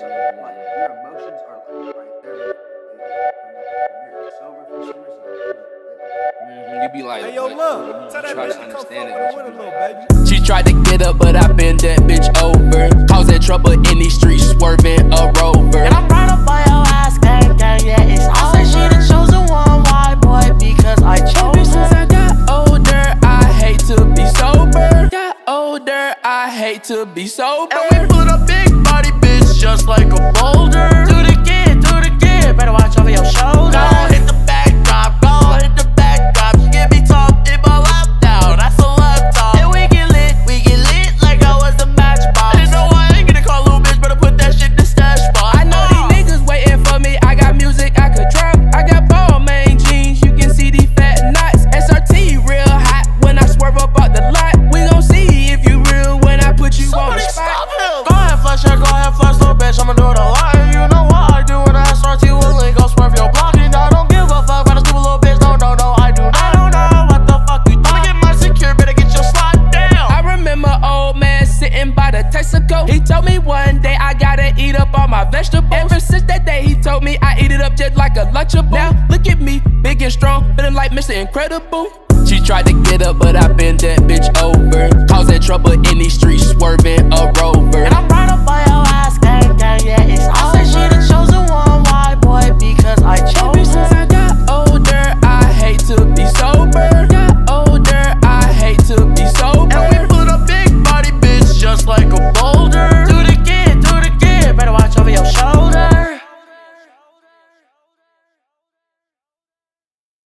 like your emotions are like right there. You're sober for some reason. Mhm, You be like, Hey, yo, what? love. Tell that bitch to to come it. with a but you little, be like- baby. She tried to get up, but I bent that bitch over. Causing trouble in these streets, swerving a rover. And I'm brought up by your ass, gang, gang, yeah, it's I say she the chosen one, why, boy? Because I chose Ever since her. I got older, I hate to be sober. Got older, I hate to be sober. And we put a big body bitch He told me one day I gotta eat up all my vegetables. Ever since that day, he told me I eat it up just like a lunchable. Now look at me, big and strong, feeling like Mr. Incredible. She tried to get up, but I been that bitch over. Causing trouble in these streets, swerving a rover.